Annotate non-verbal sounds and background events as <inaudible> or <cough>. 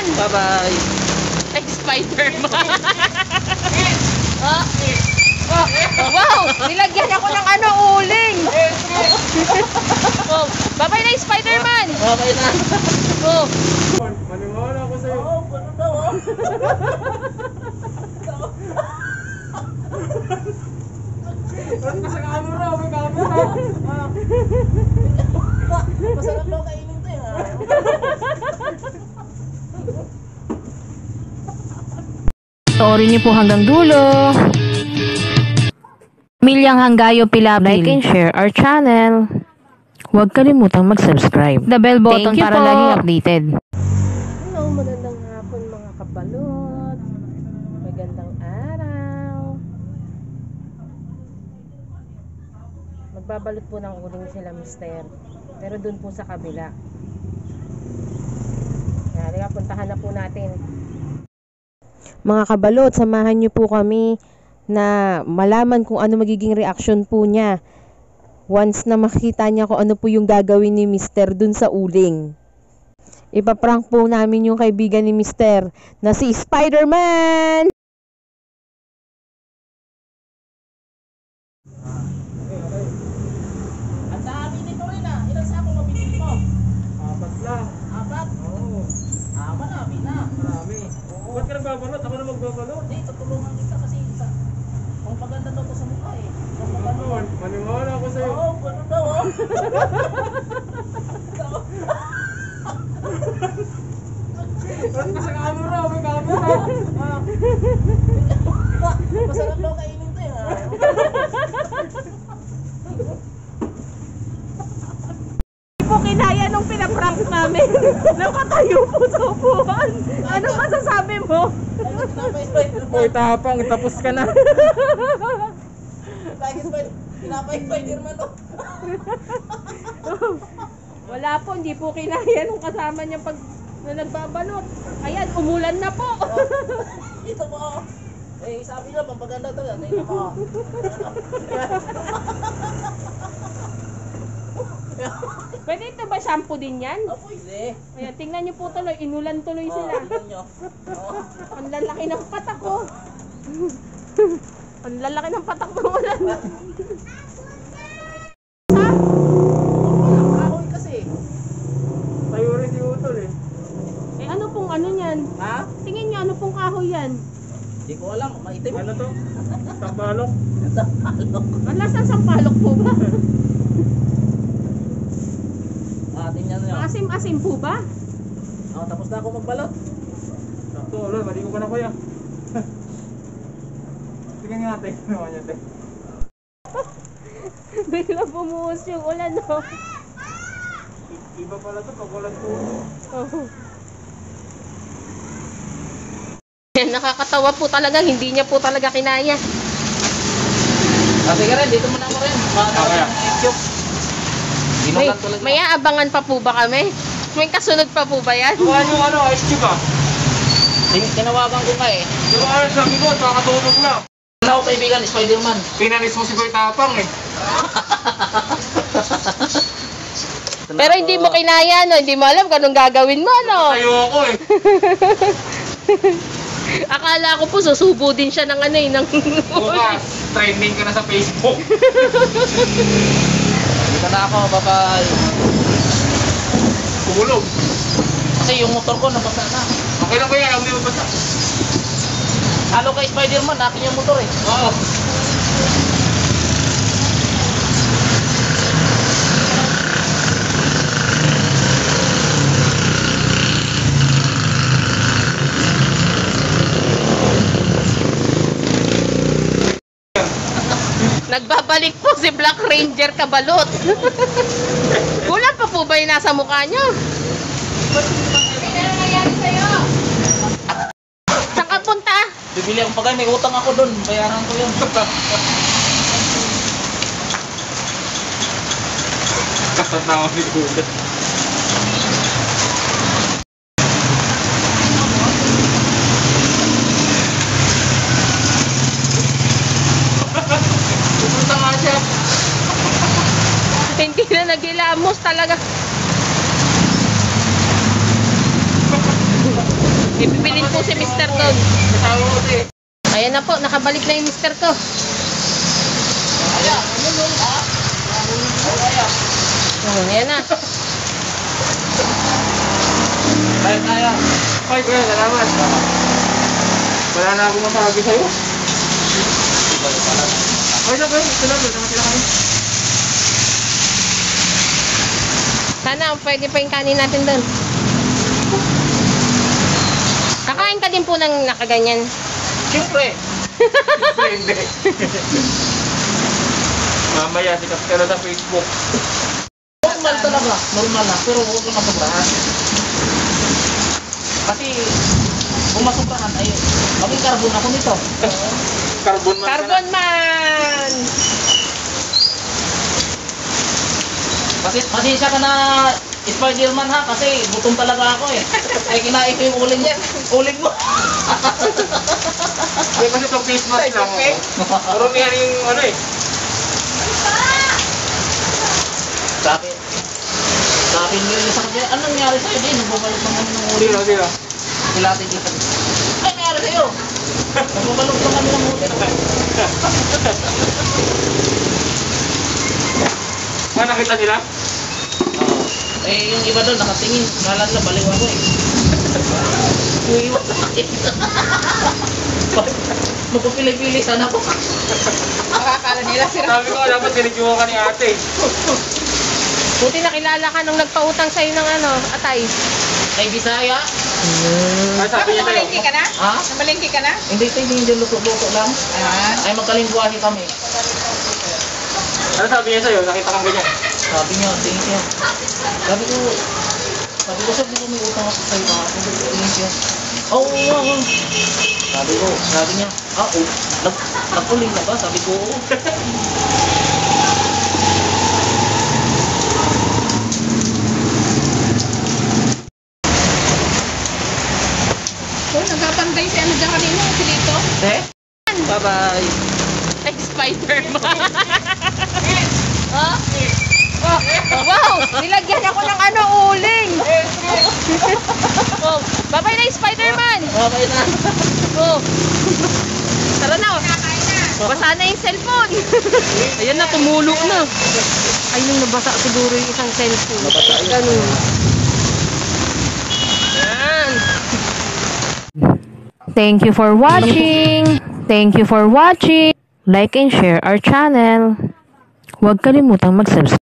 Spider-Man! Bye-bye. Ay, Spider-Man! <laughs> Ah. Oh, wow! Nilagyan ako ng ano, uling! oh, bye-bye na yung Spider-Man! Okay na. Oh, Maniwala ako sa'yo. Oo, ganun daw oh. <laughs> Ano sa camera? May camera. Masarap daw kainin to eh. ah. Panoorin niyo po hanggang dulo. Milyang Hanggayo Pilapil. Like and share our channel. Huwag kalimutang mag-subscribe. The bell button Thank you para po. laging updated. Hello, magandang hapon mga kabalot. Magandang araw. Magbabalot po ng uling sila, mister. Pero dun po sa kabila. Kaya, halika, puntahan na po natin. Mga kabalot, samahan niyo po kami na malaman kung ano magiging reaksyon po niya once na makita niya kung ano po yung gagawin ni mister dun sa uling. Ipaprank po namin yung kaibigan ni Mister na si Spider-Man! Ang dami nito rin ah. Ilan sa ako mabibili mo? Apat lang. Apat? Oo. Ah, marami na. Marami. Ba't ka na magbabalot. Hindi, tutulungan kita kasi isa. Kung maganda daw sa mukha eh. Kung? Maniwala ako sa'yo. Oo, ganun daw oh. Sa camera? May camera. Masarap daw kainin to eh. ah. po kinaya nung pinaprank namin. Nakatayo po sa upuan. Ano masasabi mo? Uy, tapang. Tapos ka na. Lagi Spider-Man. Wala po, hindi po kinaya nung kasama niya pag na nagbabalot. Ayan, umulan na po. Ito po. Eh, sabi niya, pampaganda to yan. Ito po. <laughs> <laughs> Pwede ito ba shampoo din yan? Oh, pwede. Ayan, tingnan niyo po tuloy, inulan tuloy Oh, sila. tingnan nyo. Oh. Ang lalaki ng patak ko. Ang lalaki ng patak ng ulan. Ha? Kahoy kasi. Tayo rin Utol eh. Eh ano pong ano yan? Ha? Tingin niyo ano pong kahoy yan? Hindi ko alam. Maitim. Ano to? Tambalok? <laughs> Alok. Ang lasang sampalok po ba? <laughs> Maasim-asim po ba? Oh, tapos na ako magbalot. Sakto, wala. Mali ko ka na kuya. Tingnan nga natin. Ano naman yan, te? <laughs> Bigla bumuhos yung ulan, no? Iba pala to pag walang po. Oh. <laughs> Nakakatawa po talaga, hindi niya po talaga kinaya. Ah, sige rin, dito muna ako rin. Mga Okay. May, may aabangan pa po ba kami? May kasunod pa po ba yan? Tuwan yung ano, ice cube ah. Tin- Tinawagan ko nga eh. Di ba ano sabi ko, nakatulog na. Ano ako kaibigan, Spider-Man. Pinanis mo si Boy Tapang eh. <laughs> Pero hindi mo kinaya, no? Hindi mo alam kung anong gagawin mo, no? Tayo ako eh. <laughs> Akala ko po susubo din siya ng ano eh, ng Bukas, <laughs> trending ka na sa Facebook. Dito na ako, bye-bye. Kumulog. Kasi yung motor ko nabasa na. Okay lang kuya, alam mo yung basta. Halo kay Spider-Man, akin yung motor eh. Oo. Nagbabalik po si Black Ranger Kabalot. <laughs> Kulang pa po ba yung nasa mukha sa'yo? Saan ka punta? Bibili akong pagkain, may utang ako doon. Bayaran ko yun. Katatawa ni Kuya. Pupunta nga siya. Hindi na nagilamos talaga. Ipipilit po si Mr. si. Ayan na po, nakabalik na yung Mr. ko. Oh, ayan na. Tayo tayo. Ay, kuya, salamat. Wala na akong masabi sa'yo. Ay, na kuya, lang. Sama sila kami. Sana pwede pa yung kanin natin doon. Kakain ka din po ng nakaganyan. Siyempre. Siyempre, <laughs> hindi. Mamaya, sikat ka na sa Facebook. Normal talaga. Normal na. Pero huwag kang masobrahan. Kasi kung masobrahan ay maging carbon ako nito. Carbon man ka. Carbon man! Kasi pasensya ka na Spider-Man ha kasi gutom talaga ako eh. Ay kinain ko yung uling niya. Uling mo. <laughs> Hindi kasi itong face mask lang. Karamihan yung ano eh. Sabi. Sabi niyo yung sa kanya, anong nangyari sa'yo din? Bumalik naman ng uling. Sino, sino? Sila atin dito. Ay, nangyari sa'yo? Nagbabalok na kami ng uling. <laughs> Ah, nakita nila? Eh, yung iba doon nakatingin. Kala nila baliw ako eh. Umiiwas sa akin. Magpapili-pili sana ako. Makakala nila sila. Sabi ko, dapat sinigyo ka ni ate. Buti nakilala ka nung nagpautang sa'yo ng ano, atay. Ay, Bisaya. Ano sabi niya sa'yo? ka na? Ha? Namalengke ka na? Hindi, hindi, hindi. Luto-luto lang. Ah. Ay, magkalingkuhan kami. Ano sabi niya sa'yo? Nakita kang ganyan. Sabi niya, tingin siya. Sabi ko, sabi ko, sabi ko may utang ako sa'yo. Sabi ko, tingin siya. Oo, oo, oo. Sabi ko, sabi niya, ah, oh, nag, nag-uling na ba? Sabi ko, oo. Oh, nagpapantay si ano dyan kanina, si Lito. Eh? Bye-bye. Ay, Spider-Man. oh? Oh, wow! Nilagyan ako ng ano, uling. <laughs> oh, babay na yung Spider-Man. Bye-bye na. Oh. Tara na. oh. Basa na yung cellphone. <laughs> Ayan na, tumulo na. Ay, nung nabasa siguro yung isang cellphone. Nabasa yun. Ganun. Yan. Thank you for watching. Thank you for watching. Like and share our channel. Huwag kalimutang mag-subscribe.